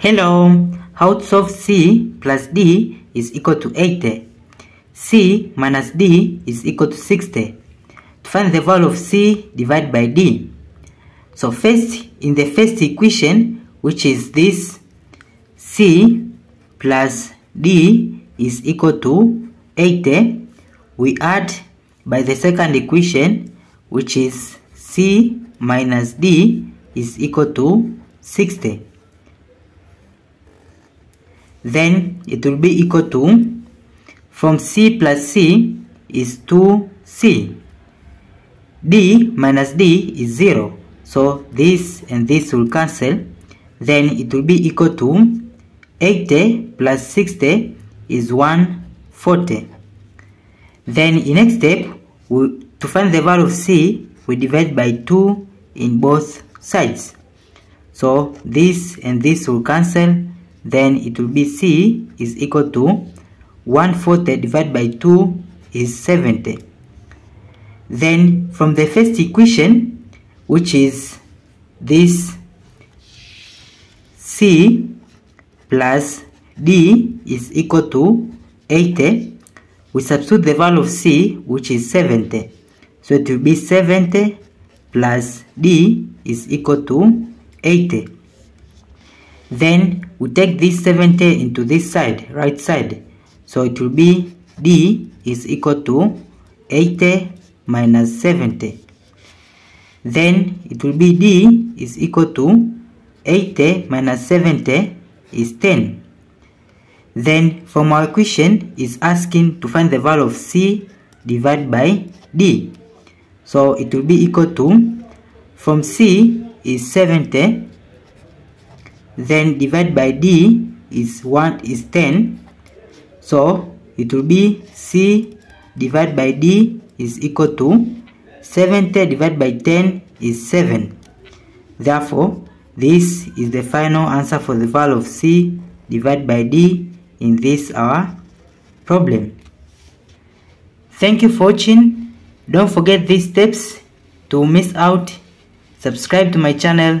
Hello, how to solve C plus D is equal to 80. C minus D is equal to 60. To find the value of C divided by D. So first, in the first equation, which is this, C plus D is equal to 80, we add by the second equation, which is C minus D is equal to 60 then it will be equal to from C plus C is 2C D minus D is 0 so this and this will cancel. Then it will be equal to 80 plus 60 is 140 then in next step we, to find the value of C we divide by 2 in both sides. So this and this will cancel then it will be C is equal to 140 divided by 2 is 70. Then from the first equation, which is this C plus D is equal to 80, we substitute the value of C, which is 70. So it will be 70 plus D is equal to 80 then we take this 70 into this side right side. So it will be d is equal to 80 minus 70 then it will be d is equal to 80 minus 70 is 10 then from our equation is asking to find the value of c divided by d. So it will be equal to from c is 70 then divide by d is 1 is 10 so it will be c divided by d is equal to 70 divided by 10 is 7 therefore this is the final answer for the value of c divided by d in this our problem. Thank you for watching. Don't forget these steps. To miss out subscribe to my channel